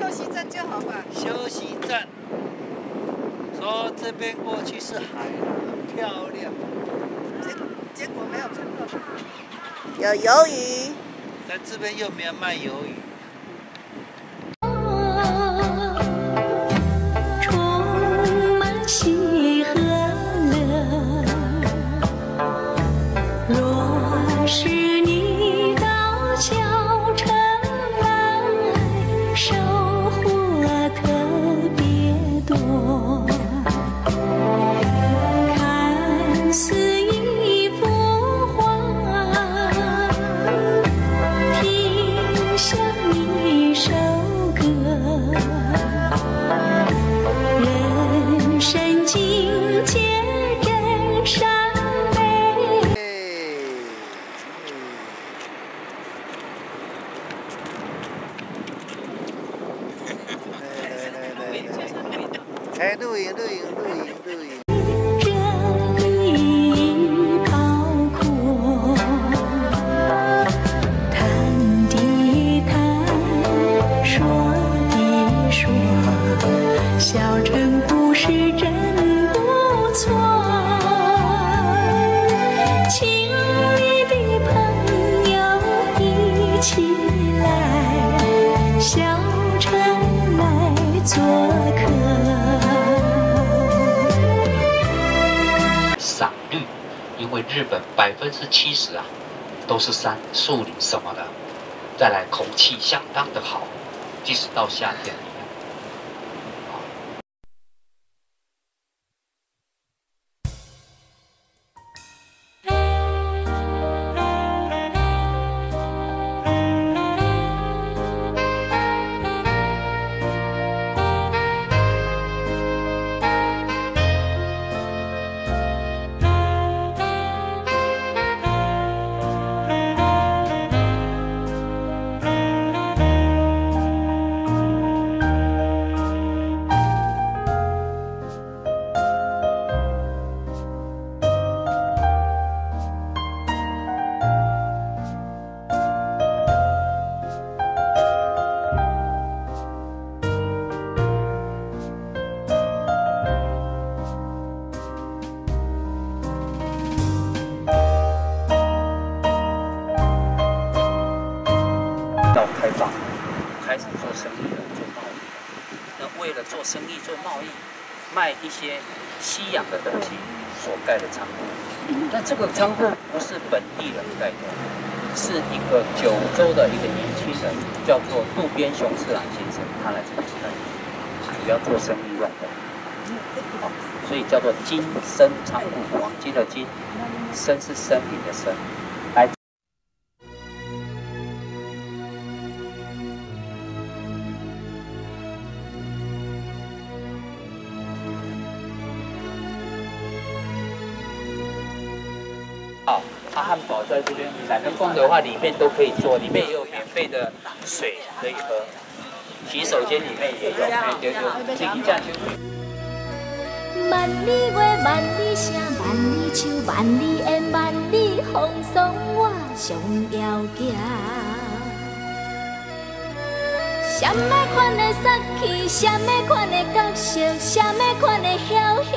休息站就好吧。休息站，说这边过去是海，很漂亮。结结果没有看到。有鱿鱼，在这边又没有卖鱿鱼。小城来做客。赏绿，因为日本百分之七十啊都是山、树林什么的，再来空气相当的好，即使到夏天。盖的仓库。那这个仓库不是本地人盖的，是一个九州的一个年轻人，叫做渡边雄次郎先生，他来这里盖，主要做生意用的。好，所以叫做金生仓库，黄金的金，生是生命的生。的话，里面都可以做，里面也有免费的水可以喝，洗手间里面也有，哎对对，自己家就。万里月，万里声，万里树，万里烟，万里风霜，我上要行。什么款的杀气，什么款的角色，什么款的枭雄，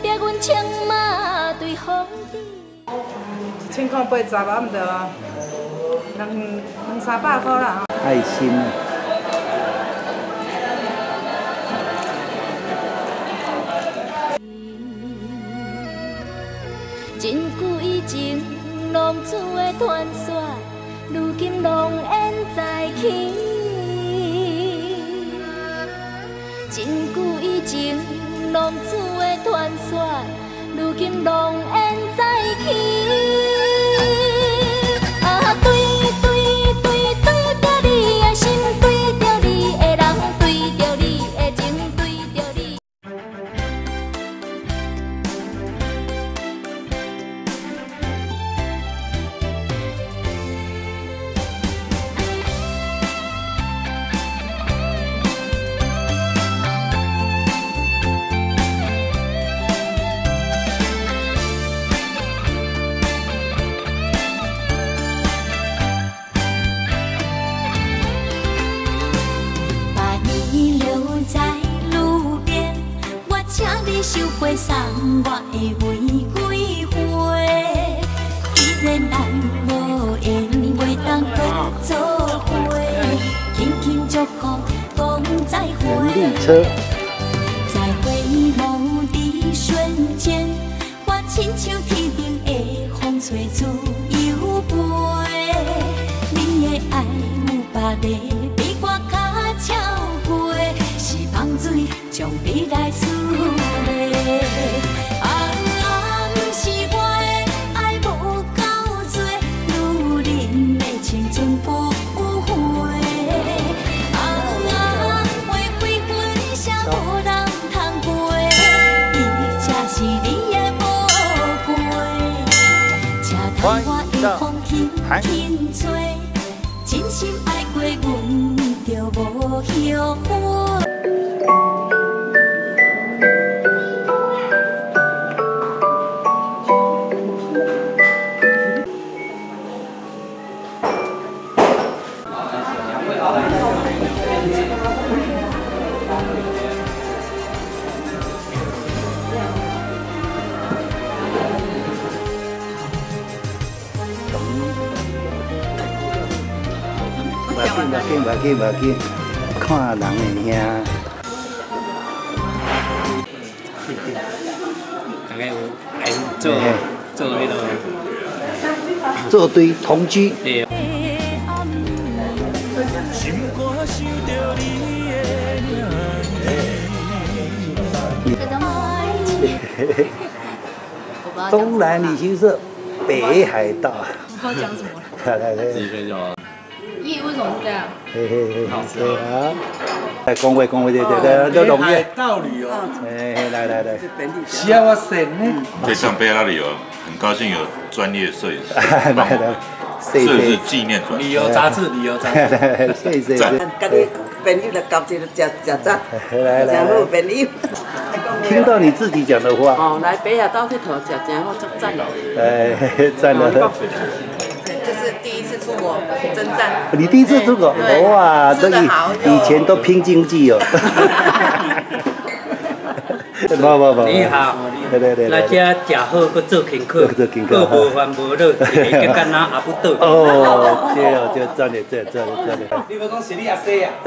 逼阮青马对。一千块八十啊，毋着啊，两两三百块啦。爱心。真久以前，浪子的传说，如今浪烟再起。真久以前，浪子的传说，如今浪烟再起。车，在回眸的瞬间，我亲像天顶的风吹自由飞。你的爱有别个比我是香水将你来轻吹，真心爱过阮就无后悔。紧，不要紧，不要紧，不要紧，看人的兄。大概有爱做做迄落，做对同居，东南旅行社，北海道。不知道讲什么。来来来，自己睡觉啊。耶，为什么是这样？嘿嘿嘿，对啊。来恭维恭维，对对对，都容易。道旅游，哎，来来来，幸せ呢。这趟贝拉旅游很高兴有专业摄影师帮来来我，这是，纪念专。旅游杂志，旅游杂志。谢谢谢赞谢。甲你朋友来交一个食食早，来来真好，朋友。听到你自己讲的话，哦，来北海道佚佗，食真好，足赞。哎，赞了。出国真赞。你第一次出国，对哇，吃这以得好以前都拼经济哦。不不不，你好，对对对来对。遮食好，搁做功课，搁做功课无烦无恼，一个干不倒。哦，对哦，就赚点赚赚赚点。你不讲是你阿西啊？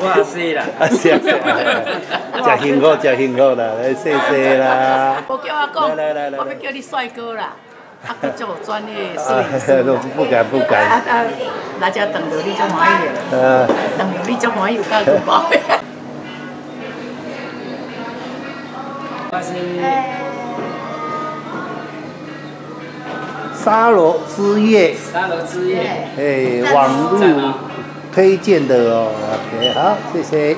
我也是啦。啊是啊是啊，真幸福真幸福啦，来谢谢啦。我叫我讲，来来来来我要叫你帅哥啦。啊，佢做专业摄影师。不敢不啊敢，啊，来遮等着你足欢喜的，呃，等着你足欢喜有够有包的。我是沙罗之夜，沙罗之夜，哎，网赞络哦。推荐的哦，OK，好，谢谢。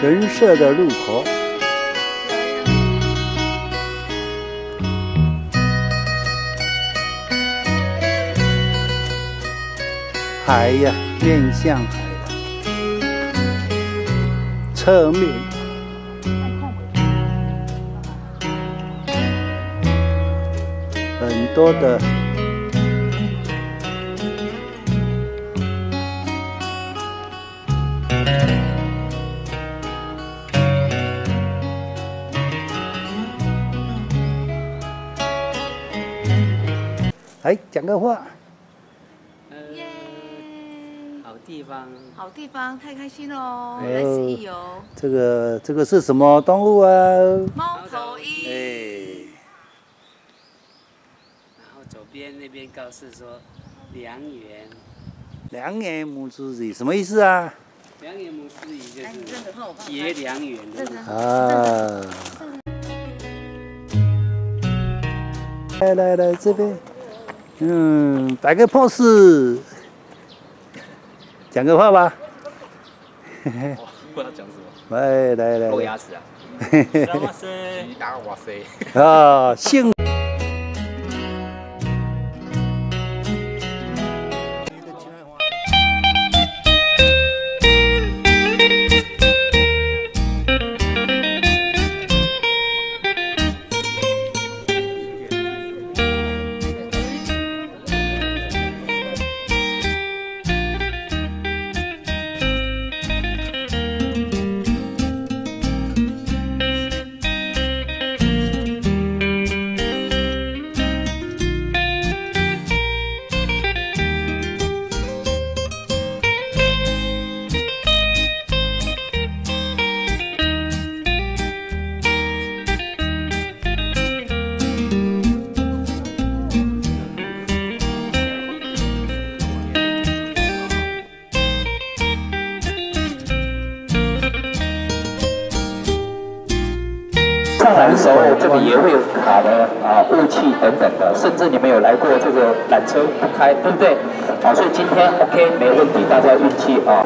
神社的入口，海呀，面向海呀，侧面。很多的来讲个话，呃，好地方，好地方，太开心喽！哎来呦此一游，这个这个是什么动物啊？猫头鹰。哎，然后左边那边告示说良缘，良缘母之子什么意思啊？良缘母师仪就是结良缘的。啊，来来来这边，嗯，摆个 pose，讲个话吧。不知道讲什么。来来来，露牙齿啊！哇塞！你打哇塞！啊，幸也会有卡的啊雾气等等的，甚至你们有来过这个缆车不开，对不对？好，所以今天 OK 没问题，大家运气啊。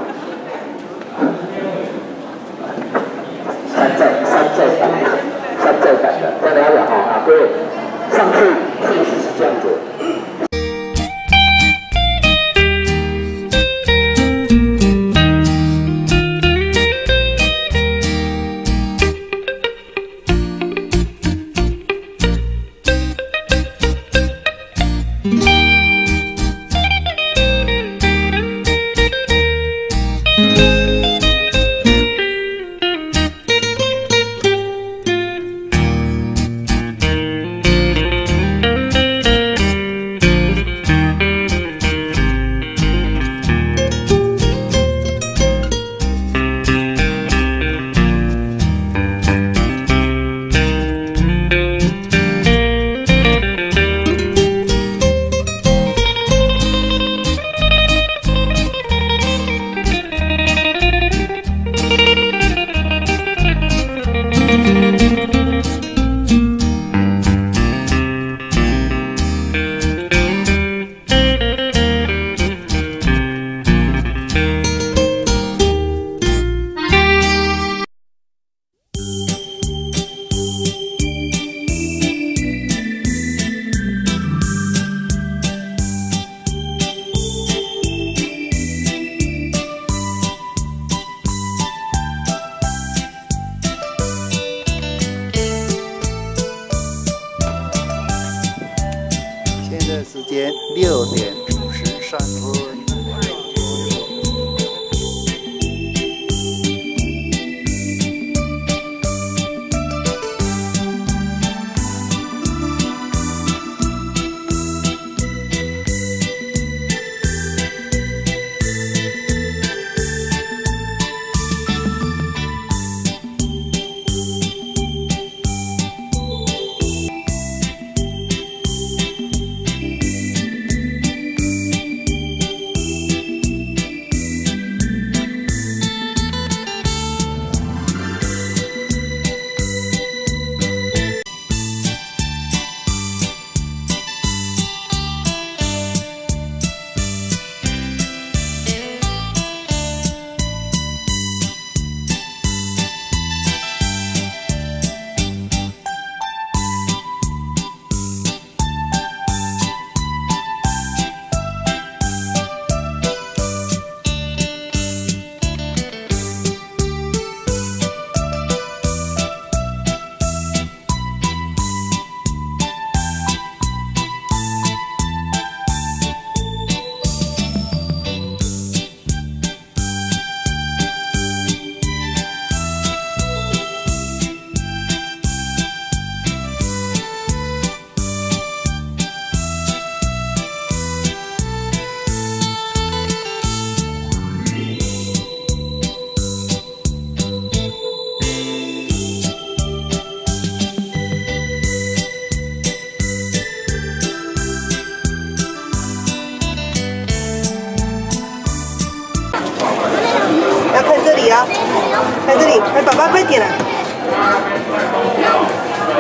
爸爸快点了，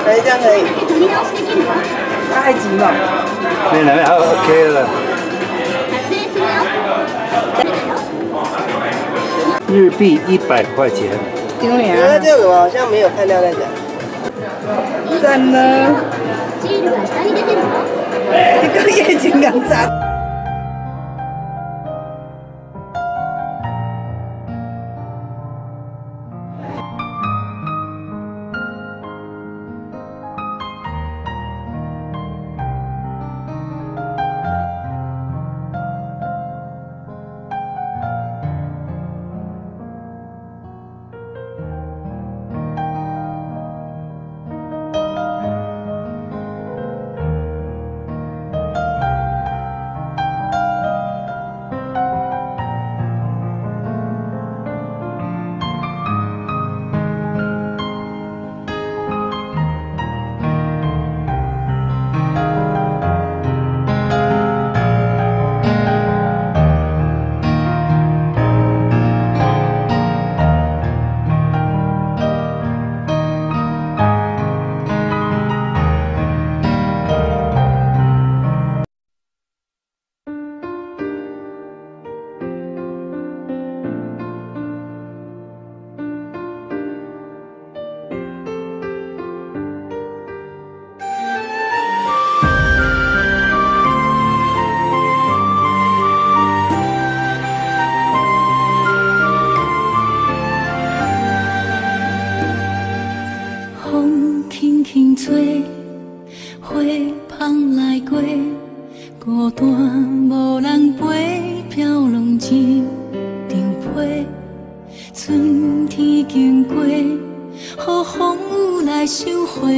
哎，这样可以。他还急吗？那两边还 OK 了。日币一百块钱。丢脸那这个我好像没有看到那个。赞呢？你个眼睛刚眨。张被。春天经过，雨风雨来收花。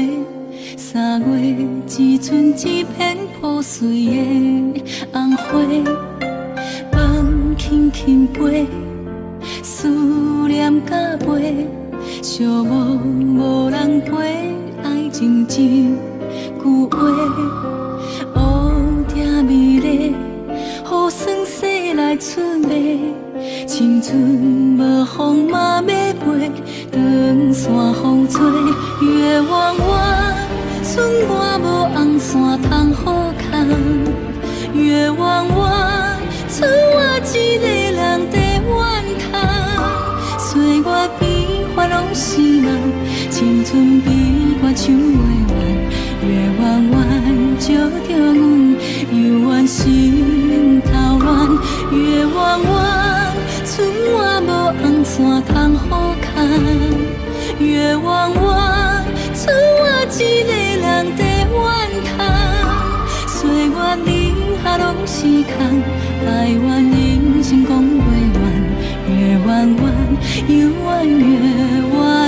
三月只剩一片破碎的红花，风轻轻飞，思念甲飞，寂寞无人陪，爱情一句话，乌蝶美丽，雨伞洗来出卖，青春无风嘛要飞，长线风吹，月弯弯。剩我无红线通好看，月弯弯，剩我一个人在怨叹。岁月变化拢是梦，青春比我唱袂完。月弯弯，照着阮犹原心头乱。月弯弯，剩我无红线通好看，月弯弯，剩我一个。人在怨叹，岁月留下拢是空，台湾人生讲不完，月弯弯，越弯月弯。